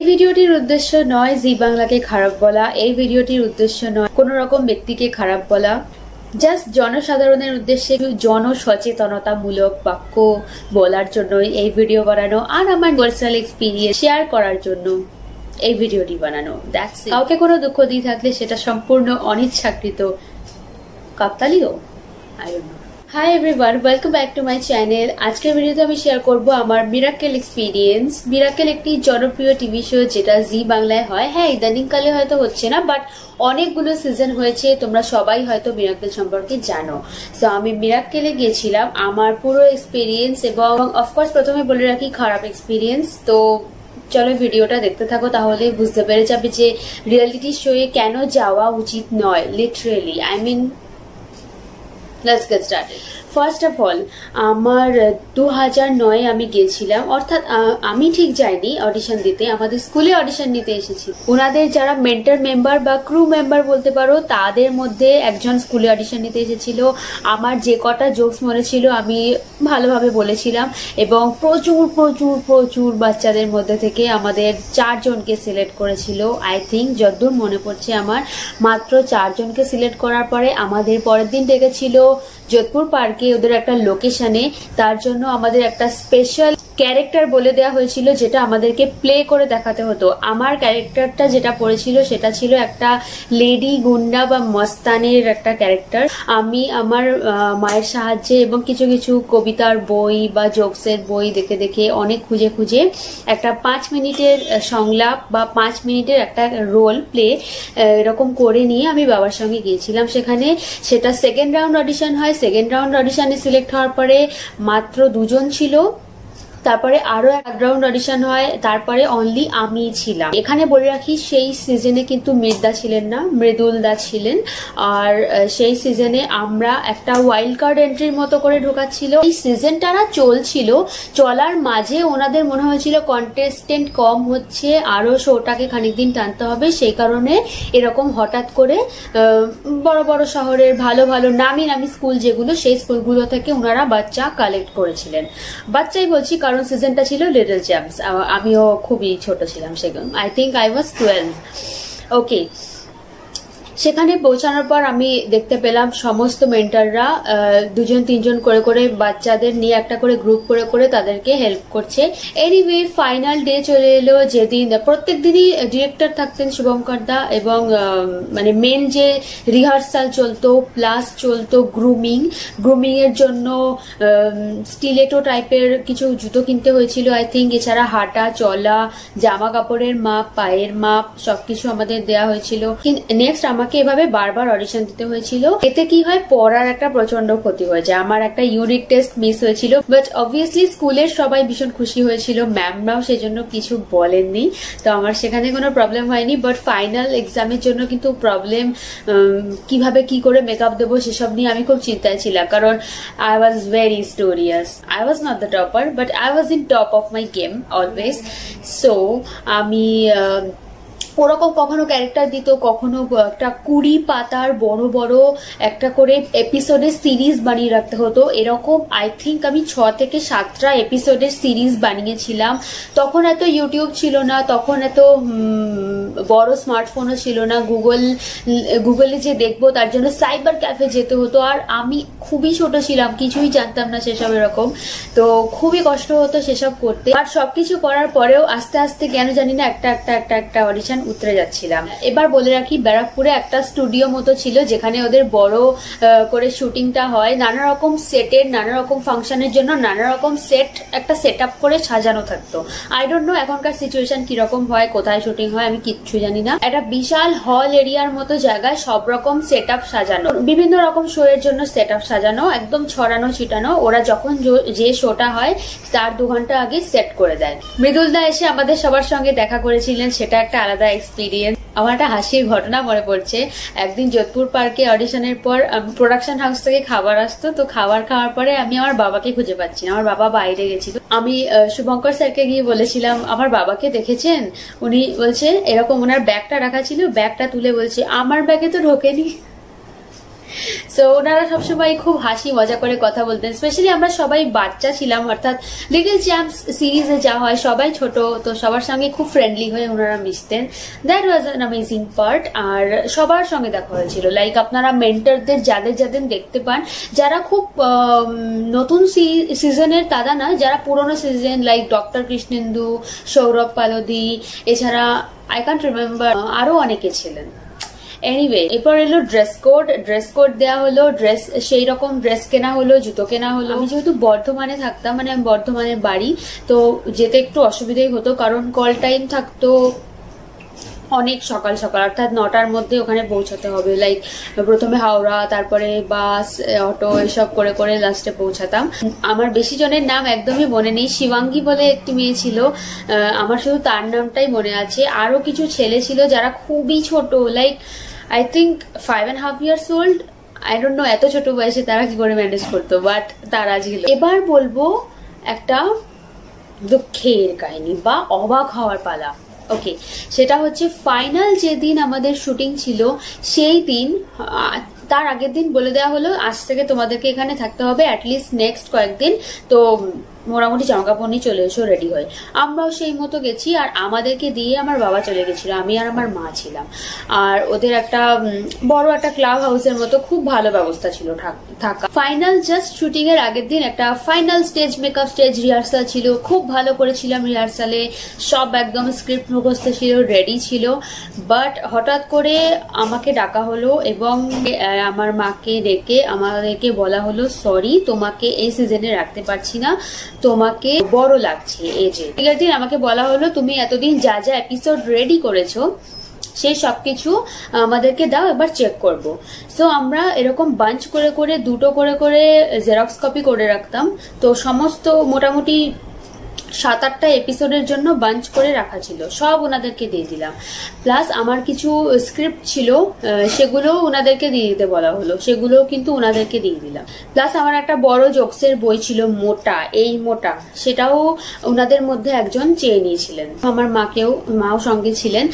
এই ভিডিওটির উদ্দেশ্য নয় জি বাংলাকে খারাপ বলা, এই ভিডিওটির উদ্দেশ্য নয় কোনো রকম ব্যক্তিকে খারাপ বলা। জাস্ট জনসাধারণের উদ্দেশ্যে জনসচেতনতামূলক বাক্য বলার জন্য এই ভিডিও বানানো আর আমার পার্সোনাল এক্সপিরিয়েন্স শেয়ার করার জন্য এই ভিডিওটি বানানো। দ্যাটস কাউকে কোনো দুঃখ দিয়ে থাকলে সেটা সম্পূর্ণ অনিচ্ছাকৃত। কাকতালিও I don't know hi everyone welcome back to my channel আজকের ভিডিওতে আমি শেয়ার করব আমার মিরাকেল এক্সপিরিয়েন্স মিরাকেল একটি জনপ্রিয় টিভি শো যেটা জি বাংলায় হয়। হ্যাঁ ইদানিংকালে হয়তো হচ্ছে না বাট অনেকগুলো সিজন হয়েছে, তোমরা সবাই হয়তো মিরাকেল সম্পর্কে জানো। তো আমি মিরাকেলে গিয়েছিলাম আমার পুরো এক্সপিরিয়েন্স এবং অফকোর্স প্রথমে বলে রাখি খারাপ এক্সপিরিয়েন্স তো, চলো ভিডিওটা দেখতে থাকো, তাহলে বুঝতে পেরে যাবে যে রিয়েলিটি শোয়ে কেন যাওয়া উচিত নয় literally I mean let's get started first of all আমার দু হাজার নয় আমি গিয়েছিলাম, অর্থাৎ আমি ঠিক যাইনি অডিশন দিতে, আমাদের স্কুলে অডিশন নিতে এসেছি। ওনাদের যারা মেন্টার মেম্বার বা ক্রু মেম্বার বলতে পারো, তাদের মধ্যে একজন স্কুলে অডিশন নিতে এসেছিল। আমার যে কটা জোকস মনে ছিল, আমি ভালোভাবে বলেছিলাম এবং প্রচুর প্রচুর প্রচুর বাচ্চাদের মধ্যে থেকে আমাদের চারজনকে সিলেক্ট করেছিল। আই থিঙ্ক যদ্দূর মনে পড়ছে আমার, মাত্র চারজনকে সিলেক্ট করার পরে আমাদের পরের দিন ডেকেছিল যোধপুর পার্কে ওদের একটা লোকেশানে। তার জন্য আমাদের একটা স্পেশাল ক্যারেক্টার বলে দেওয়া হয়েছিল যেটা আমাদেরকে প্লে করে দেখাতে হতো। আমার ক্যারেক্টারটা যেটা পড়েছিল সেটা ছিল একটা লেডি গুন্ডা বা মস্তানের একটা ক্যারেক্টার আমি আমার মায়ের সাহায্যে এবং কিছু কিছু কবিতার বই বা জোকসের বই দেখে দেখে অনেক খুঁজে খুঁজে একটা পাঁচ মিনিটের সংলাপ বা পাঁচ মিনিটের একটা রোল প্লে এরকম করে নিয়ে আমি বাবার সঙ্গে গিয়েছিলাম। সেখানে সেটা সেকেন্ড রাউন্ড অডিশন হয়। সেকেন্ড রাউন্ড অডিশনে সিলেক্ট হওয়ার পরে মাত্র দুজন ছিল। তারপরে আরও এক রাউন্ড অডিশন হয়, তারপরে অনলি আমি ছিলাম। এখানে বলে রাখি, সেই সিজনে কিন্তু মৃদা ছিলেন না, মৃদুল দা ছিলেন। আর সেই সিজনে আমরা একটা ওয়াইল্ড কার্ড এন্ট্রির মতো করে ঢোকাচ্ছিল। এই সিজনটা না চলছিল, চলার মাঝে ওনাদের মনে হয়েছিল কন্টেস্টেন্ট কম হচ্ছে, আরও শোটাকে খানিক দিন টানতে হবে, সেই কারণে এরকম হঠাৎ করে বড় বড় শহরের ভালো ভালো নামি নামি স্কুল যেগুলো, সেই স্কুলগুলো থেকে ওনারা বাচ্চা কালেক্ট করেছিলেন। বাচ্চাই বলছি সিজনটা ছিল লিটল চ্যাম্পস আমিও খুবই ছোট ছিলাম সেগুলো I think I was twelve okay সেখানে পৌঁছানোর পর আমি দেখতে পেলাম সমস্ত মেন্টাররা দুজন তিনজন করে করে বাচ্চাদের নিয়ে একটা করে গ্রুপ করে করে তাদেরকে হেল্প করছে। এনিওয়ে ফাইনাল ডে চলে এলো, যেদিন প্রত্যেক দিনই ডিরেক্টর থাকতেন শুভঙ্কর দা এবং মানে মেন যে রিহার্সাল চলতো প্লাস চলতো গ্রুমিং গ্রুমিং এর জন্য স্টিলেটো টাইপের কিছু জুতো কিনতে হয়েছিল আই থিঙ্ক এছাড়া হাঁটা, চলা, জামা কাপড়ের মাপ, পায়ের মাপ, সবকিছু আমাদের দেওয়া হয়েছিল। নেক্সট আমাকে আমাকে এভাবে বারবার অডিশন দিতে হয়েছিল। এতে কি হয়, পড়ার একটা প্রচণ্ড ক্ষতি হয়েছে আমার একটা ইউনিক টেস্ট মিস হয়েছিল। বাট অবভিয়াসলি স্কুলের সবাই ভীষণ খুশি হয়েছিল। ম্যামরাও সেজন্য কিছু বলেননি। তো আমার সেখানে কোনো প্রবলেম হয়নি। বাট ফাইনাল এক্সামের জন্য কিন্তু প্রবলেম কীভাবে কি করে মেকআপ দেবো সেসব নিয়ে আমি খুব চিন্তায় ছিলাম। কারণ I was very studious I was not the topper but I was in top of my game always so আমি ওরকম কখনো ক্যারেক্টার দিত, কখনো একটা কুড়ি পাতার বড় বড় একটা করে এপিসোডের সিরিজ বানিয়ে রাখতে হতো। এরকম আই থিঙ্ক আমি ছ থেকে সাতটা এপিসোডের সিরিজ বানিয়েছিলাম। তখন এত ইউটিউব ছিল না, তখন এত বড় স্মার্টফোনও ছিল না। গুগল গুগলে যে দেখব তার জন্য সাইবার ক্যাফে যেতে হতো। আর আমি খুবই ছোট ছিলাম, কিছুই জানতাম না সেসব এরকম। তো খুবই কষ্ট হতো সেসব করতে। আর সবকিছু করার পরেও আস্তে আস্তে কেন জানি না একটা একটা একটা একটা অডিশন উতরে যাচ্ছিলাম। এবার বলে রাখি, ব্যারাকপুরে একটা স্টুডিও মতো ছিল, যেখানে ওদের বড় করে শুটিংটা হয়। নানা রকম সেটের, নানা রকম ফাংশনের জন্য নানা রকম সেট, একটা সেট করে সাজানো থাকতো। আই ডোন্ট নো এখনকার সিচুয়েশন কীরকম হয়, কোথায় শুটিং হয়, আমি কিচ্ছু জানি না। একটা বিশাল হল এরিয়ার মতো জায়গায় সব রকম সেট সাজানো। বিভিন্ন রকম শো এর জন্য সেট সাজানো, একদম ছড়ানো, ছিটানো। ওরা যখন যে শোটা হয়, তার দু ঘণ্টা আগে সেট করে দেয়। মৃদুলদা এসে আমাদের সবার সঙ্গে দেখা করেছিলেন, সেটা একটা আলাদা এক্সপিরিয়েন্স আমার একটা হাসির ঘটনা মনে পড়ছে। একদিন যোধপুর পার্কে অডিশনের পর প্রোডাকশন হাউস থেকে খাবার আসতো। তো খাবার খাওয়ার পরে আমি আমার বাবাকে খুঁজে পাচ্ছি আমার বাবা বাইরে গেছিল। আমি শুভঙ্কর স্যারকে গিয়ে বলেছিলাম, আমার বাবাকে দেখেছেন? উনি বলছে, এরকম ওনার ব্যাগটা রাখা ছিল। ব্যাগটা তুলে বলছে, আমার ব্যাগে তো ঢোকেনি। সো ওনারা সবসময় খুব হাসি, মজা করে কথা বলতেন। স্পেশালি আমরা সবাই বাচ্চা ছিলাম, অর্থাৎ লিটল চ্যাম্পস সিরিজে যা হয়, সবাই ছোট, তো সবার সঙ্গে খুব ফ্রেন্ডলি হয়ে ওনারা মিশতেন। That was an amazing part আর সবার সঙ্গে দেখা হয়েছিল। লাইক আপনারা মেন্টারদের যাদের যাদের দেখতে পান, যারা খুব নতুন সিজনের তারা না, যারা পুরনো season like doctor Krishnendu Sourav Paldi এছাড়া আই কান্ট রিমেম্বার আরও অনেকে ছিলেন। এনিওয়ে এরপর এলো ড্রেস কোড ড্রেস কোড দেওয়া হলো ড্রেস সেই রকম ড্রেস কেনা হলো, জুতো কেনা হলো। আমি যেহেতু বর্ধমানে থাকতাম মানে আমি বর্ধমানের বাড়ি, তো যেতে একটু অসুবিধাই হতো, কারণ কল টাইম থাকতো অনেক সকাল সকাল। অর্থাৎ নটার মধ্যে ওখানে পৌঁছাতে হবে। লাইক প্রথমে হাওড়া, তারপরে বাস, অটো, এসব করে করে লাস্টে পৌঁছাতাম। আমার বেশি জনের নাম একদমই মনে নেই। শিবাঙ্গী বলে একটি মেয়ে ছিল। আমার শুধু তার নামটাই মনে আছে। আরও কিছু ছেলে ছিল যারা খুবই ছোট। Like I think five and half years old I don't know এত ছোট বয়সে তারা কি করে ম্যানেজ করতো বাট তারা ছিল এবার বলব একটা দুঃখের কাহিনী বা অবাক হওয়ার পালা। ওকে সেটা হচ্ছে ফাইনাল যেদিন আমাদের শুটিং ছিল, সেই দিন তার আগের দিন বলে দেওয়া হলো, আজ থেকে তোমাদেরকে এখানে থাকতে হবে অ্যাটলিস্ট নেক্সট কয়েকদিন। তো মোটামুটি জামা কাপড় নিয়ে চলে এসো রেডি হয়। আমরাও সেই মতো গেছি আর আমাদেরকে দিয়ে আমার বাবা চলে গেছিল, আমি আর আমার মা ছিলাম। আর ওদের একটা বড় একটা ক্লাব হাউসের মতো খুব ভালো ব্যবস্থা ছিল থাকা ফাইনাল জাস্ট শুটিং এর আগের দিন একটা final stage makeup stage rehearsal ছিল। খুব ভালো করেছিলাম রিহার্সালে সব একদম স্ক্রিপ্ট মুখস্থ ছিল রেডি ছিল। বাট হঠাৎ করে আমাকে ডাকা হলো এবং আমার মাকে ডেকে আমাদেরকে বলা হলো সরি তোমাকে এই সিজনে রাখতে পারছি না। তোমাকে বড় লাগছে এজে আছে আমাকে বলা হলো, তুমি এতদিন যা যা এপিসোড রেডি করেছ, সেই সবকিছু আমাদেরকে দাও এবার চেক করব। সো আমরা এরকম বাঞ্চ করে করে, দুটো করে করে জেরক্স কপি করে রাখতাম। তো সমস্ত মোটামুটি সাত আটটা এপিসোডের জন্য বাঞ্চ করে রাখা ছিল। সব ওনাদেরকে দিয়ে দিলাম। প্লাস আমার কিছু স্ক্রিপ্ট ছিল সেগুলোও ওনাদেরকে দিয়ে দিতে বলা হলো। সেগুলোও কিন্তু ওনাদেরকে দিয়ে দিলাম। প্লাস আমার একটা বড় জোকসের বই ছিল, মোটা, এই মোটা। সেটাও ওনাদের মধ্যে একজন চেয়ে নিয়েছিলেন। আমার মাকেও, মাও সঙ্গে ছিলেন।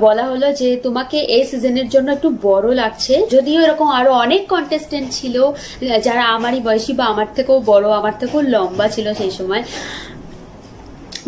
বলা হলো যে, তোমাকে এই সিজনের জন্য একটু বড় লাগছে। যদিও এরকম আরও অনেক কন্টেস্টেন্ট ছিল, যারা আমারই বয়সী বা আমার থেকেও বড়, আমার থেকেও লম্বা ছিল সেই সময়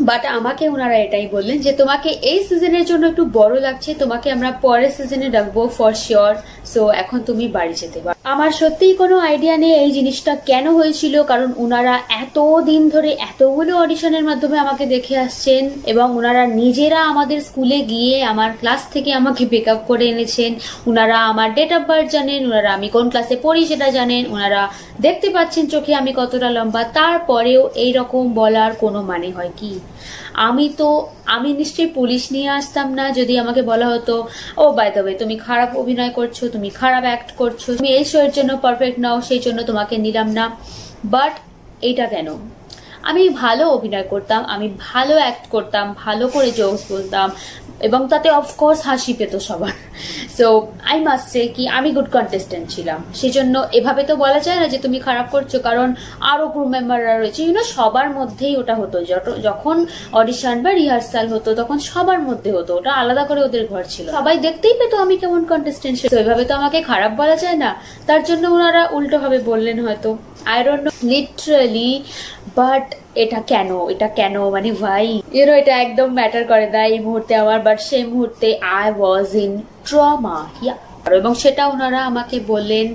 বাট আমাকে ওনারা এটাই বললেন যে তোমাকে এই সিজনের জন্য একটু বড় লাগছে, তোমাকে আমরা পরের সিজনে ডাকবো ফর শিওর সো এখন তুমি বাড়ি যেতে পারো। আমার সত্যিই কোনো আইডিয়া নেই এই জিনিসটা কেন হয়েছিল, কারণ ওনারা এত দিন ধরে এতগুলো অডিশনের মাধ্যমে আমাকে দেখে আসছেন এবং ওনারা নিজেরা আমাদের স্কুলে গিয়ে আমার ক্লাস থেকে আমাকে বেক আপ করে এনেছেন। ওনারা আমার ডেট অফ বার্থ জানেন ওনারা আমি কোন ক্লাসে পড়ি সেটা জানেন। ওনারা দেখতে পাচ্ছেন চোখে আমি কতটা লম্বা, তারপরেও এই রকম বলার কোনো মানে হয় কি? আমি তো, আমি নিশ্চয়ই পুলিশ নিয়ে আসতাম না, যদি আমাকে বলা হতো, ও বাই দ্য তুমি খারাপ অভিনয় করছ, তুমি খারাপ অ্যাক্ট করছ, তুমি এই শোয়ের জন্য পারফেক্ট নাও, সেই জন্য তোমাকে নিলাম না। বাট এইটা কেন? আমি ভালো অভিনয় করতাম, আমি ভালো অ্যাক্ট করতাম, ভালো করে জোকস বলতাম, এবং তাতে অফকোর্স হাসি পেত সবার। সো আই মাস্ট সে কি, আমি গুড কন্টেস্টেন্ট ছিলাম। সেজন্য এভাবে তো বলা যায় না যে তুমি খারাপ করছ, কারণ আরও ক্রু মেম্বাররা রয়েছে। ইউনো সবার মধ্যেই ওটা হতো। যত, যখন অডিশন বা রিহার্সাল হতো, তখন সবার মধ্যে হতো। ওটা আলাদা করে ওদের ঘর ছিল। সবাই দেখতেই পেতো আমি কেমন কন্টেস্টেন্ট তো এভাবে তো আমাকে খারাপ বলা যায় না। তার জন্য ওনারা উল্টোভাবে বললেন হয়তো। ডোন্ট লিটারালি বাট এটা কেন? এটা কেন? মানে ভাই ইউনো এটা একদম ম্যাটার করে না এই মুহূর্তে আমার বাট সেই মুহূর্তে I was in trauma yeah এবং সেটা ওনারা আমাকে বললেন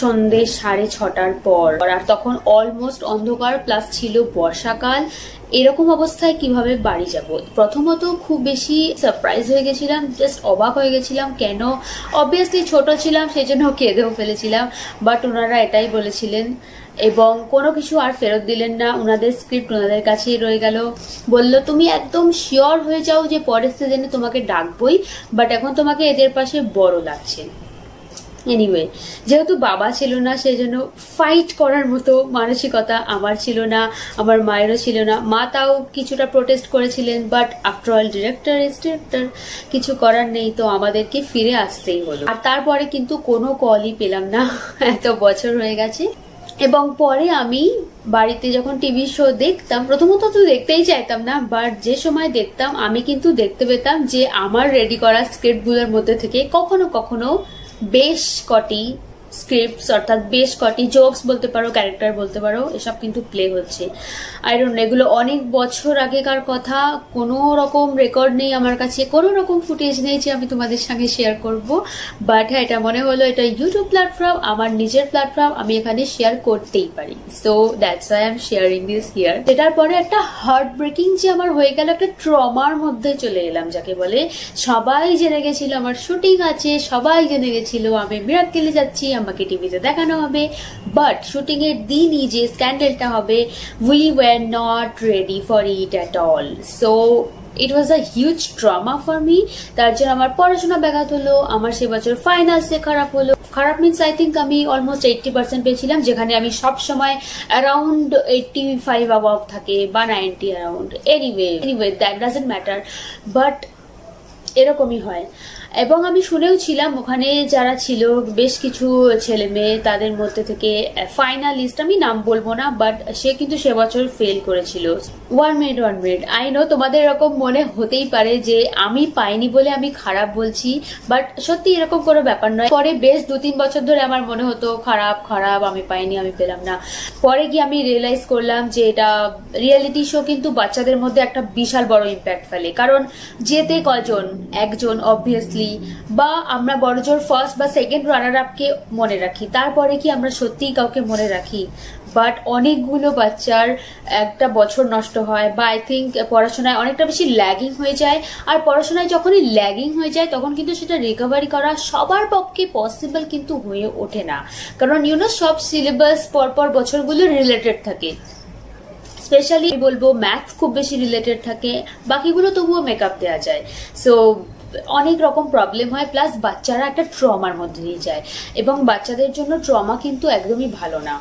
সন্ধে সাড়ে ছটার পর। আর তখন অলমোস্ট অন্ধকার প্লাস ছিল বর্ষাকাল। এরকম অবস্থায় কীভাবে বাড়ি যাব? প্রথমত খুব বেশি সারপ্রাইজ হয়ে গেছিলাম জাস্ট অবাক হয়ে গেছিলাম, কেন? অবভিয়াসলি ছোট ছিলাম সেই জন্য কেঁদেও ফেলেছিলাম বাট ওনারা এটাই বলেছিলেন এবং কোনো কিছু আর ফেরত দিলেন না। ওনাদের স্ক্রিপ্ট ওনাদের কাছেই রয়ে গেল। বলল, তুমি একদম শিওর হয়ে যাও যে পরের সিজনে তোমাকে ডাকবই বাট এখন তোমাকে এদের পাশে বড় লাগছে। এনিওয়ে যেহেতু বাবা ছিল না সেই জন্য ফাইট করার মতো মানসিকতা আমার ছিল না, আমার মায়েরও ছিল না। মা তাও কিছুটা প্রোটেস্ট করেছিলেন but after all director is director কিছু করার নেই, তো আমাদেরকে ফিরে আসতেই হলো। আর তারপরে কিন্তু কোনো কলই পেলাম না। এত বছর হয়ে গেছে। এবং পরে আমি বাড়িতে যখন টিভি শো দেখতাম, প্রথমত তো দেখতেই চাইতাম না বাট যে সময় দেখতাম, আমি কিন্তু দেখতে পেতাম যে আমার রেডি করা স্ক্রিপ্টগুলোর মধ্যে থেকে কখনো কখনো বেশ কটি স্ক্রিপ্টস অর্থাৎ বেশ কটি জোকস বলতে পারো ক্যারেক্টার বলতে পারো, এসব কিন্তু প্লে হচ্ছে। আই ডোন্ট এগুলো অনেক বছর আগেকার কথা, কোনো রকম রেকর্ড নেই আমার কাছে, কোনো রকম ফুটেজ নেই যে আমি তোমাদের সঙ্গে শেয়ার করব। বাট হ্যাঁ এটা মনে হলো, এটা ইউটিউব প্ল্যাটফর্ম আমার নিজের প্ল্যাটফর্ম আমি এখানে শেয়ার করতেই পারি। So that's I am sharing this here এটার পরে একটা হার্ট ব্রেকিং যে আমার হয়ে গেল, একটা ট্রমার মধ্যে চলে এলাম, যাকে বলে, সবাই জেনে গেছিল আমার শুটিং আছে, সবাই জেনে গেছিল, আমি মিরাক্কেলে যাচ্ছি আমাকে টিভিতে দেখানো হবে। বাট শুটিং এর দিনই যে স্ক্যান্ডেলটা হবে we were not ready for it at all so it was a huge trauma for me তার জন্য আমার পড়াশোনা ব্যাঘাত হলো, আমার সে বছর ফাইনালসে খারাপ হলো। খারাপ মিনস আই থিঙ্ক আমি অলমোস্ট এইটটি পার্সেন্ট পেয়েছিলাম, যেখানে আমি সব সময় অ্যারাউন্ড এইটটি ফাইভ অ্যাবাভ থাকে, বা ninety around anyway anyway that doesn't matter but এরকমই হয়। এবং আমি শুনেও ছিলাম, ওখানে যারা ছিল বেশ কিছু ছেলে মেয়ে, তাদের মধ্যে থেকে ফাইনালিস্ট আমি নাম বলব না বাট সে কিন্তু সে বছর ফেল করেছিল। One minute one minute I know তোমাদের এরকম মনে হতেই পারে যে আমি পাইনি বলে আমি খারাপ বলছি বাট সত্যি এরকম কোনো ব্যাপার নয়। পরে বেশ দু তিন বছর ধরে আমার মনে হতো, খারাপ খারাপ, আমি পাইনি, আমি পেলাম না। পরে গিয়ে আমি রিয়েলাইজ করলাম যে এটা রিয়েলিটি শো কিন্তু বাচ্চাদের মধ্যে একটা বিশাল বড় ইম্প্যাক্ট ফেলে। কারণ যেতে কজন? একজন অবভিয়াসলি বা আমরা বড়জোর ফার্স্ট বা সেকেন্ড রানার আপকে মনে রাখি। তারপরে কি আমরা সত্যিই কাউকে মনে রাখি? বাট অনেকগুলো বাচ্চার একটা বছর নষ্ট হয় বা আই থিঙ্ক পড়াশোনায় অনেকটা বেশি ল্যাগিং হয়ে যায়। আর পড়াশোনায় যখনই ল্যাগিং হয়ে যায়, তখন কিন্তু সেটা রিকভারি করা সবার পক্ষে পসিবল কিন্তু হয়ে ওঠে না। কারণ ইউনো সব সিলেবাস পরপর বছরগুলো রিলেটেড থাকে। স্পেশালি বলব ম্যাথস খুব বেশি রিলেটেড থাকে, বাকিগুলো তবুও মেকআপ দেওয়া যায়। সো অনেক রকম প্রবলেম হয় প্লাস বাচ্চারা একটা ট্রমার মধ্যে দিয়ে যায়। এবং বাচ্চাদের জন্য ট্রমা কিন্তু একদমই ভালো না।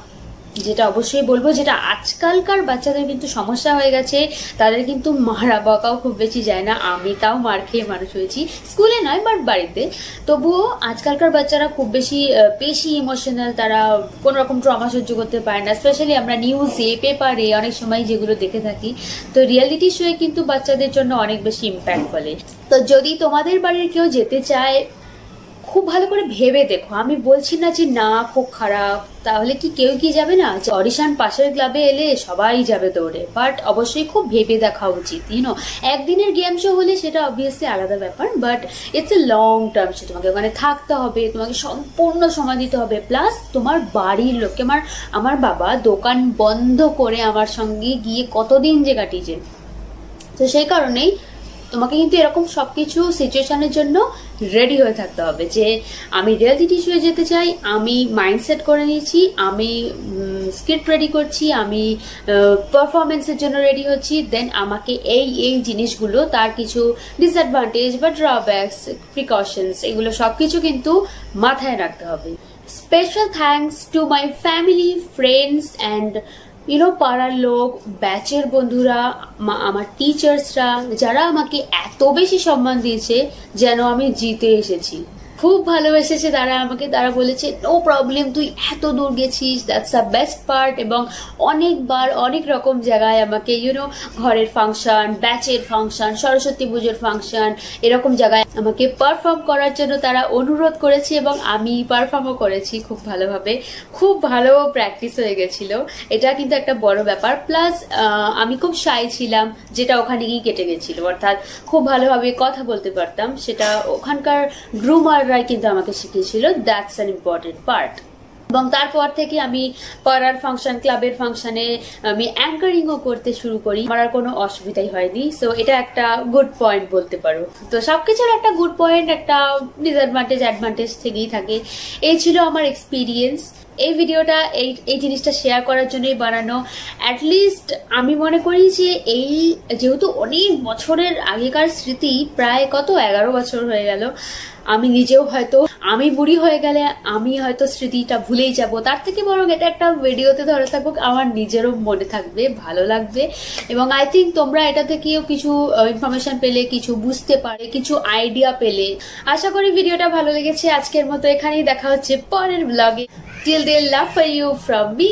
যেটা অবশ্যই বলব, যেটা আজকালকার বাচ্চাদের কিন্তু সমস্যা হয়ে গেছে, তাদের কিন্তু মারা বকাও খুব বেশি যায় না। আমি তাও মার খেয়ে মানুষ হয়েছি। স্কুলে নয় বাট বাড়িতে। তবুও আজকালকার বাচ্চারা খুব বেশি বেশি ইমোশনাল তারা কোন রকম ট্রমা সহ্য করতে পারে না। স্পেশালি আমরা নিউজে পেপারে অনেক সময় যেগুলো দেখে থাকি। তো রিয়ালিটি শোয়ে কিন্তু বাচ্চাদের জন্য অনেক বেশি ইম্প্যাক্ট ফলে। তো যদি তোমাদের বাড়ির কেউ যেতে চায়, খুব ভালো করে ভেবে দেখো। আমি বলছি না যে না, খুব খারাপ। তাহলে কি কেউ কি যাবে না? যে অডিশন পাশের ক্লাবে এলে সবাই যাবে দৌড়ে। বাট অবশ্যই খুব ভেবে দেখা উচিত ইউনো একদিনের গেম শো হলে সেটা অবভিয়াসলি আলাদা ব্যাপার but it's a long term সে তোমাকে ওখানে থাকতে হবে, তোমাকে সম্পূর্ণ সময় দিতে হবে। প্লাস তোমার বাড়ির লোককে, আমার আমার বাবা দোকান বন্ধ করে আমার সঙ্গে গিয়ে কতদিন যে কাটিয়েছে। তো সেই কারণেই তোমাকে কিন্তু এরকম সবকিছু সিচুয়েশনের জন্য রেডি হয়ে থাকতে হবে যে আমি রিয়েলিটি শোয়ে যেতে চাই, আমি মাইন্ডসেট করে নিয়েছি, আমি স্ক্রিপ্ট রেডি করছি, আমি পারফরমেন্সের জন্য রেডি হচ্ছি দেন আমাকে এই এই জিনিসগুলো, তার কিছু ডিসঅ্যাডভান্টেজ বা ড্রব্যাকস প্রিকশনস এগুলো সব কিছু কিন্তু মাথায় রাখতে হবে। Special thanks to my family friends and you know পাড়ার লোক ব্যাচের বন্ধুরা আমার টিচার্সরা যারা আমাকে এত বেশি সম্মান দিয়েছে, যেন আমি জিতে এসেছি। খুব ভালোবেসেছে তারা আমাকে, তারা বলেছে নো প্রবলেম তুই এত দূর গেছিস দ্যাটস আ বেস্ট পার্ট এবং অনেকবার অনেক রকম জায়গায় আমাকে ইউনো ঘরের ফাংশন ব্যাচের ফাংশন সরস্বতী পুজোর ফাংশন এরকম জায়গায় আমাকে পারফর্ম করার জন্য তারা অনুরোধ করেছে এবং আমি পারফর্মও করেছি খুব ভালোভাবে। খুব ভালো প্র্যাকটিস হয়ে গেছিল। এটা কিন্তু একটা বড় ব্যাপার। প্লাস আমি খুব সাই ছিলাম, যেটা ওখানে গিয়ে কেটে গেছিল। অর্থাৎ খুব ভালোভাবে কথা বলতে পারতাম। সেটা ওখানকার গ্রুমার রাই কিন্তু আমাকে শিখিয়েছিল দ্যাটস অ্যান ইম্পর্টেন্ট পার্ট এবং তারপর থেকে আমি পাড়ার ফাংশন ক্লাবের ফাংশনে আমি অ্যাঙ্কারিংও করতে শুরু করি। আমার কোনো অসুবিধাই হয়নি সো এটা একটা গুড পয়েন্ট বলতে পারো। তো সবকিছুর একটা গুড পয়েন্ট একটা ডিসঅ্যাডভান্টেজ অ্যাডভান্টেজ থেকেই থাকে। এই ছিল আমার এক্সপিরিয়েন্স এই ভিডিওটা, এই এই জিনিসটা শেয়ার করার জন্যই বানানো। অ্যাটলিস্ট আমি মনে করি যে এই, যেহেতু অনেক বছরের আগেকার স্মৃতি, প্রায় কত, এগারো বছর হয়ে গেল। আমি নিজেও হয়তো, আমি বুড়ি হয়ে গেলে আমি হয়তো স্মৃতিটা ভুলেই যাব। তার থেকে বরং এটা একটা ভিডিওতে ধরে থাকুক, আমার নিজেরও মনে থাকবে, ভালো লাগবে। এবং আই থিঙ্ক তোমরা এটা থেকেও কিছু ইনফরমেশন পেলে, কিছু বুঝতে পারে, কিছু আইডিয়া পেলে। আশা করি ভিডিওটা ভালো লেগেছে। আজকের মতো এখানেই দেখা হচ্ছে পরের ব্লগে till then love for you from me